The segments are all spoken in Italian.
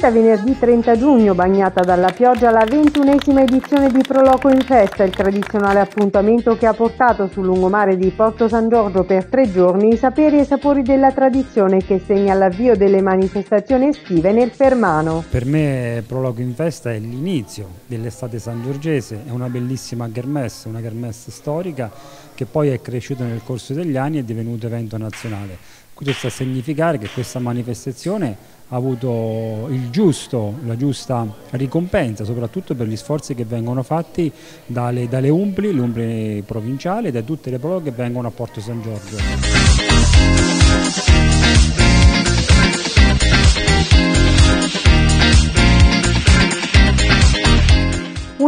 partita venerdì 30 giugno, bagnata dalla pioggia, la ventunesima edizione di Proloco in Festa, il tradizionale appuntamento che ha portato sul lungomare di Porto San Giorgio per tre giorni i saperi e sapori della tradizione che segna l'avvio delle manifestazioni estive nel Fermano. Per me Proloco in Festa è l'inizio dell'estate sangiorgese, è una bellissima kermesse, una kermesse storica che poi è cresciuta nel corso degli anni e è divenuto evento nazionale. Questo sta a significare che questa manifestazione ha avuto giusto, la giusta ricompensa, soprattutto per gli sforzi che vengono fatti dalle, dalle Umbri, l'Umbri provinciale e da tutte le prove che vengono a Porto San Giorgio.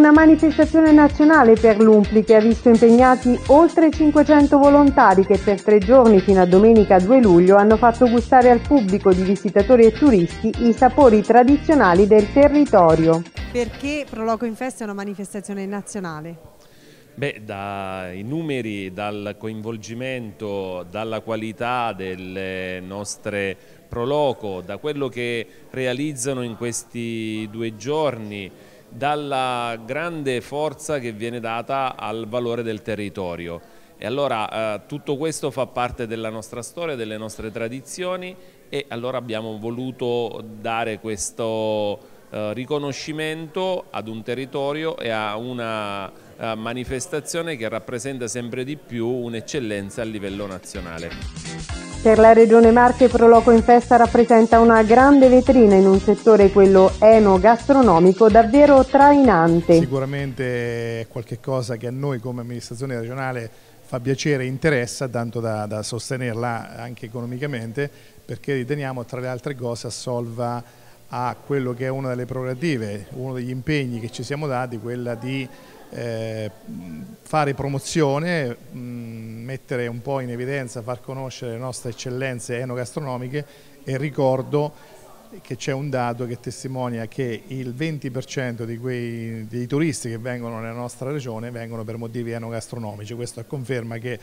Una manifestazione nazionale per l'Umpli che ha visto impegnati oltre 500 volontari che per tre giorni fino a domenica 2 luglio hanno fatto gustare al pubblico di visitatori e turisti i sapori tradizionali del territorio. Perché Proloco in Festa è una manifestazione nazionale? Beh, dai numeri, dal coinvolgimento, dalla qualità delle nostre Proloco, da quello che realizzano in questi due giorni, dalla grande forza che viene data al valore del territorio. E allora eh, tutto questo fa parte della nostra storia, delle nostre tradizioni e allora abbiamo voluto dare questo eh, riconoscimento ad un territorio e a una eh, manifestazione che rappresenta sempre di più un'eccellenza a livello nazionale. Per la Regione Marche Proloco in Festa rappresenta una grande vetrina in un settore, quello enogastronomico, davvero trainante. Sicuramente è qualcosa che a noi come amministrazione regionale fa piacere e interessa, tanto da, da sostenerla anche economicamente, perché riteniamo tra le altre cose assolva a quello che è una delle prerogative, uno degli impegni che ci siamo dati, quella di eh, fare promozione, mh, mettere un po' in evidenza, far conoscere le nostre eccellenze enogastronomiche e ricordo che c'è un dato che testimonia che il 20% di quei, dei turisti che vengono nella nostra regione vengono per motivi enogastronomici, questo conferma che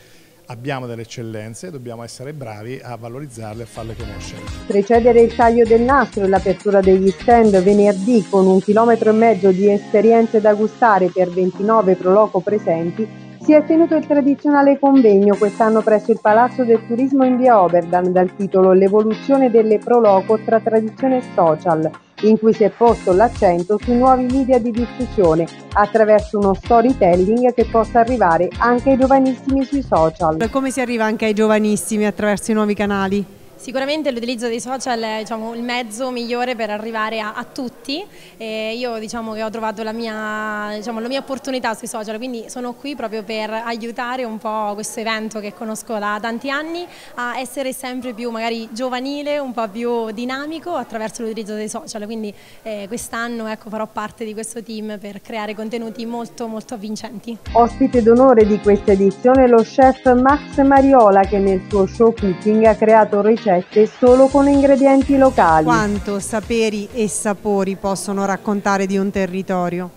abbiamo delle eccellenze, dobbiamo essere bravi a valorizzarle e farle conoscere. Precedere il taglio del nastro e l'apertura degli stand venerdì con un chilometro e mezzo di esperienze da gustare per 29 proloco presenti si è tenuto il tradizionale convegno quest'anno presso il Palazzo del Turismo in via Oberdan dal titolo L'evoluzione delle proloco tra tradizione e social in cui si è posto l'accento sui nuovi media di diffusione attraverso uno storytelling che possa arrivare anche ai giovanissimi sui social. Come si arriva anche ai giovanissimi attraverso i nuovi canali? Sicuramente l'utilizzo dei social è diciamo, il mezzo migliore per arrivare a, a tutti e io diciamo ho trovato la mia, diciamo, la mia, opportunità sui social, quindi sono qui proprio per aiutare un po' questo evento che conosco da tanti anni a essere sempre più magari giovanile, un po' più dinamico attraverso l'utilizzo dei social, quindi eh, quest'anno ecco, farò parte di questo team per creare contenuti molto molto avvincenti. Ospite d'onore di questa edizione lo chef Max Mariola che nel suo show cooking ha creato ricette ricette solo con ingredienti locali. Quanto saperi e sapori possono raccontare di un territorio?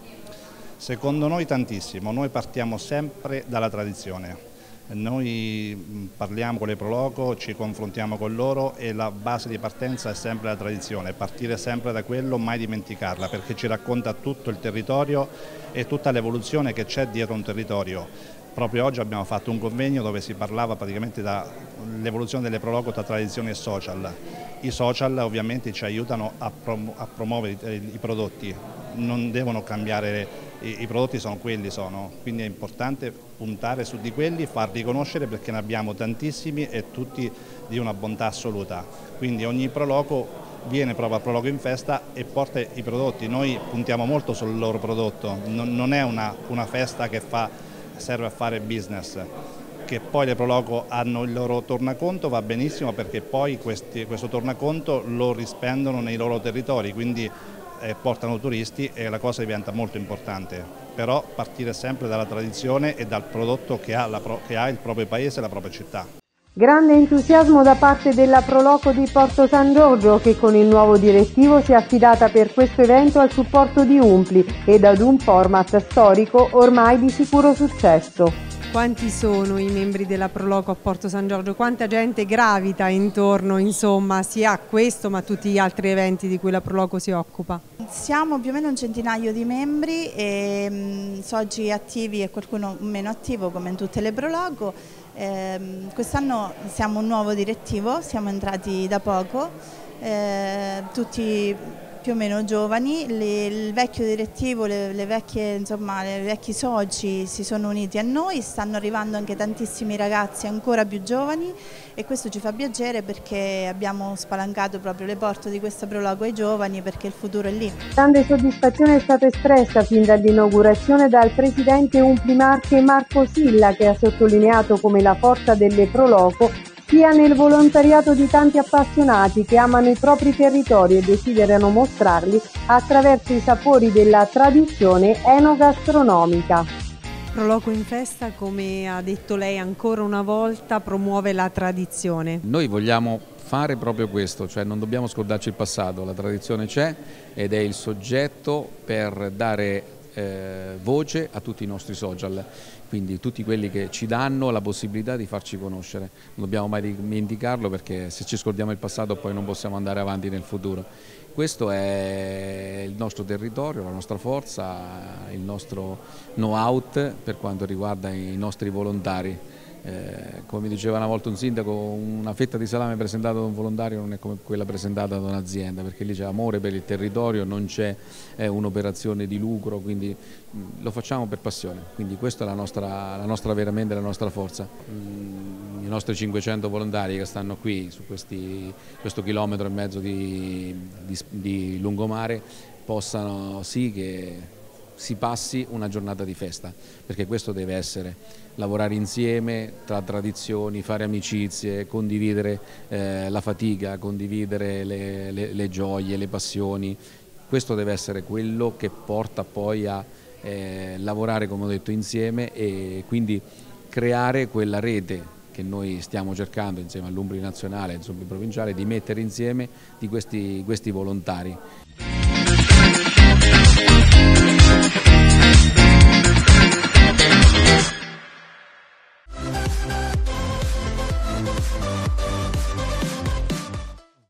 Secondo noi tantissimo, noi partiamo sempre dalla tradizione. Noi parliamo con le Proloco, ci confrontiamo con loro e la base di partenza è sempre la tradizione, partire sempre da quello, mai dimenticarla, perché ci racconta tutto il territorio e tutta l'evoluzione che c'è dietro un territorio. Proprio oggi abbiamo fatto un convegno dove si parlava praticamente dell'evoluzione delle prologo tra tradizione e social. I social ovviamente ci aiutano a, prom a promuovere i, i, prodotti, non devono cambiare, i, i prodotti sono quelli sono, quindi è importante puntare su di quelli, farli conoscere perché ne abbiamo tantissimi e tutti di una bontà assoluta. Quindi ogni prologo viene proprio al Prologo in festa e porta i prodotti. Noi puntiamo molto sul loro prodotto, non, non è una, una festa che fa serve a fare business che poi le Proloco hanno il loro tornaconto va benissimo perché poi questi, questo tornaconto lo rispendono nei loro territori, quindi eh, portano turisti e la cosa diventa molto importante. Però partire sempre dalla tradizione e dal prodotto che ha, la, che ha il proprio paese e la propria città. Grande entusiasmo da parte della Proloco di Porto San Giorgio che con il nuovo direttivo si è affidata per questo evento al supporto di Umpli ed ad un format storico ormai di sicuro successo. Quanti sono i membri della Proloco a Porto San Giorgio? Quanta gente gravita intorno insomma, sia a questo ma a tutti gli altri eventi di cui la Proloco si occupa? Siamo più o meno un centinaio di membri, e, mh, soci attivi e qualcuno meno attivo come in tutte le Proloco. Eh, Quest'anno siamo un nuovo direttivo, siamo entrati da poco, eh, tutti più o meno giovani, le, il vecchio direttivo, le, le, vecchie, insomma, le vecchi soci si sono uniti a noi, stanno arrivando anche tantissimi ragazzi ancora più giovani e questo ci fa piacere perché abbiamo spalancato proprio le porte di questo prologo ai giovani perché il futuro è lì. Grande soddisfazione è stata espressa fin dall'inaugurazione dal presidente Umplimarche Marco Silla che ha sottolineato come la forza delle Proloco sia nel volontariato di tanti appassionati che amano i propri territori e desiderano mostrarli attraverso i sapori della tradizione enogastronomica. Proloco in festa, come ha detto lei ancora una volta, promuove la tradizione. Noi vogliamo fare proprio questo, cioè non dobbiamo scordarci il passato, la tradizione c'è ed è il soggetto per dare eh, voce a tutti i nostri social, quindi tutti quelli che ci danno la possibilità di farci conoscere. Non dobbiamo mai dimenticarlo perché se ci scordiamo il passato poi non possiamo andare avanti nel futuro. Questo è il nostro territorio, la nostra forza, il nostro know-how per quanto riguarda i nostri volontari. Eh, come diceva una volta un sindaco, una fetta di salame presentata da un volontario non è come quella presentata da un'azienda, perché lì c'è amore per il territorio, non c'è eh, un'operazione di lucro, quindi lo facciamo per passione, quindi questa è la nostra, la nostra veramente la nostra forza. Mm, I nostri 500 volontari che stanno qui su questi, questo chilometro e mezzo di, di, di lungomare possano sì che si passi una giornata di festa, perché questo deve essere lavorare insieme tra tradizioni, fare amicizie, condividere eh, la fatica, condividere le, le, le, gioie, le passioni. Questo deve essere quello che porta poi a eh, lavorare, come ho detto, insieme e quindi creare quella rete che noi stiamo cercando insieme all'Umbri nazionale e all'Umbri provinciale di mettere insieme di questi, questi volontari.